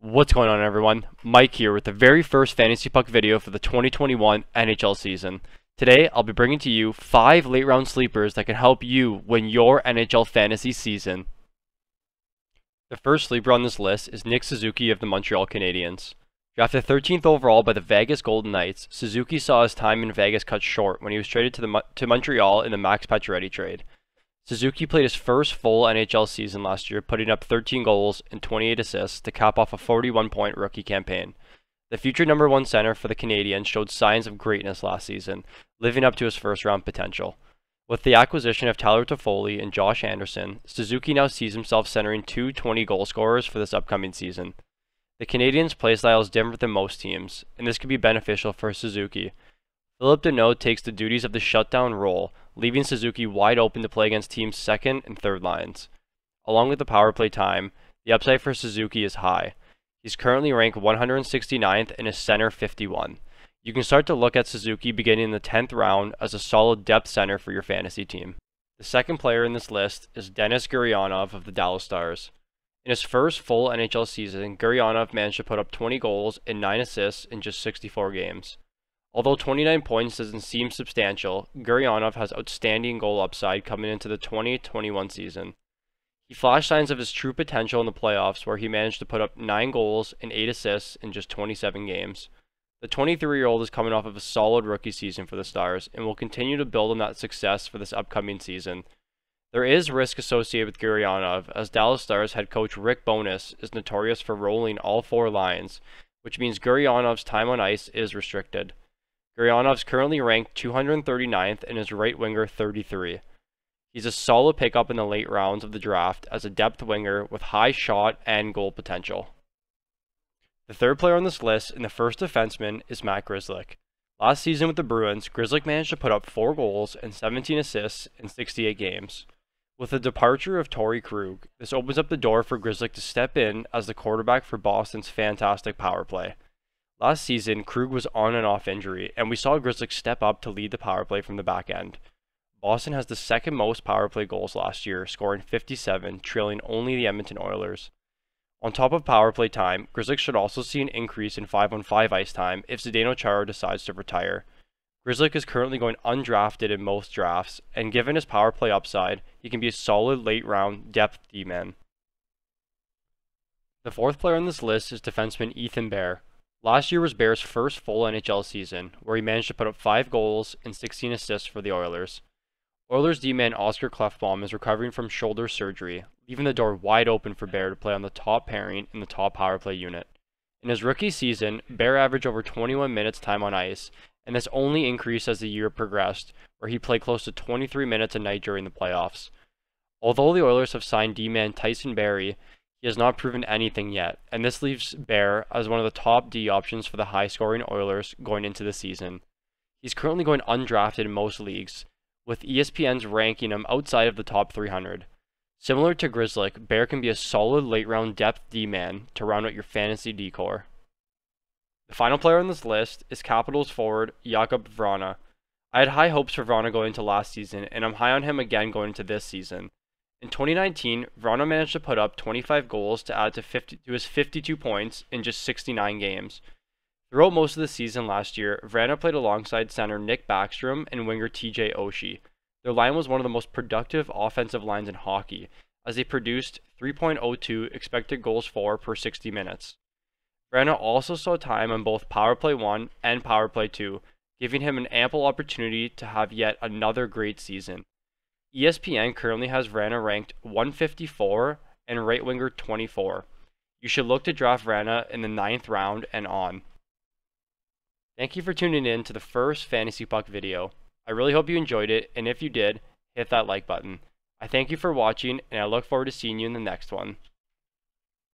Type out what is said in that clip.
What's going on everyone? Mike here with the very first Fantasy Puck video for the 2021 NHL season. Today I'll be bringing to you 5 late round sleepers that can help you win your NHL fantasy season. The first sleeper on this list is Nick Suzuki of the Montreal Canadiens. Drafted 13th overall by the Vegas Golden Knights, Suzuki saw his time in Vegas cut short when he was traded to, the, to Montreal in the Max Pacioretty trade. Suzuki played his first full NHL season last year, putting up 13 goals and 28 assists to cap off a 41 point rookie campaign. The future number one center for the Canadiens showed signs of greatness last season, living up to his first round potential. With the acquisition of Tyler Toffoli and Josh Anderson, Suzuki now sees himself centering two 20 goal scorers for this upcoming season. The Canadiens' playstyle is different than most teams, and this could be beneficial for Suzuki. Phillip Danault takes the duties of the shutdown role, leaving Suzuki wide open to play against teams' second and third lines. Along with the power play time, the upside for Suzuki is high. He's currently ranked 169th and is center 51. You can start to look at Suzuki beginning in the 10th round as a solid depth center for your fantasy team. The second player in this list is Denis Gurianov of the Dallas Stars. In his first full NHL season, Gurianov managed to put up 20 goals and 9 assists in just 64 games. Although 29 points doesn't seem substantial, Gurianov has outstanding goal upside coming into the 2021 season. He flashed signs of his true potential in the playoffs where he managed to put up 9 goals and 8 assists in just 27 games. The 23-year-old is coming off of a solid rookie season for the Stars and will continue to build on that success for this upcoming season. There is risk associated with Gurianov, as Dallas Stars head coach Rick Bowness is notorious for rolling all four lines, which means Gurianov's time on ice is restricted. Gurianov's currently ranked 239th and is right winger 33. He's a solid pickup in the late rounds of the draft as a depth winger with high shot and goal potential. The third player on this list and the first defenseman is Matt Grzelcyk. Last season with the Bruins, Grzelcyk managed to put up 4 goals and 17 assists in 68 games. With the departure of Torey Krug, this opens up the door for Grzelcyk to step in as the quarterback for Boston's fantastic power play. Last season, Krug was on and off injury, and we saw Grzelcyk step up to lead the power play from the back end. Boston has the second most power play goals last year, scoring 57, trailing only the Edmonton Oilers. On top of power play time, Grzelcyk should also see an increase in 5 on 5 ice time if Zdeno Chara decides to retire. Grzelcyk is currently going undrafted in most drafts, and given his power play upside, he can be a solid late round depth D-man. The fourth player on this list is defenseman Ethan Bear. Last year was Bear's first full NHL season, where he managed to put up 5 goals and 16 assists for the Oilers. Oilers D-man Oscar Klefbom is recovering from shoulder surgery, leaving the door wide open for Bear to play on the top pairing in the top power play unit. In his rookie season, Bear averaged over 21 minutes time on ice, and this only increased as the year progressed, where he played close to 23 minutes a night during the playoffs. Although the Oilers have signed D-man Tyson Barrie, he has not proven anything yet, and this leaves Bear as one of the top D options for the high scoring Oilers going into the season. He's currently going undrafted in most leagues, with ESPN's ranking him outside of the top 300. Similar to Grzelcyk, Bear can be a solid late round depth D man to round out your fantasy D core. The final player on this list is Capitals forward Jakub Vrana. I had high hopes for Vrana going into last season, and I'm high on him again going into this season. In 2019, Vrana managed to put up 25 goals to add to, 50, to his 52 points in just 69 games. Throughout most of the season last year, Vrana played alongside center Nick Backstrom and winger TJ Oshie. Their line was one of the most productive offensive lines in hockey, as they produced 3.02 expected goals for per 60 minutes. Vrana also saw time on both Power Play 1 and Power Play 2, giving him an ample opportunity to have yet another great season. ESPN currently has Vrana ranked 154 and right winger 24. You should look to draft Vrana in the ninth round and on. Thank you for tuning in to the first Fantasy Puck video. I really hope you enjoyed it, and if you did, hit that like button. I thank you for watching, and I look forward to seeing you in the next one.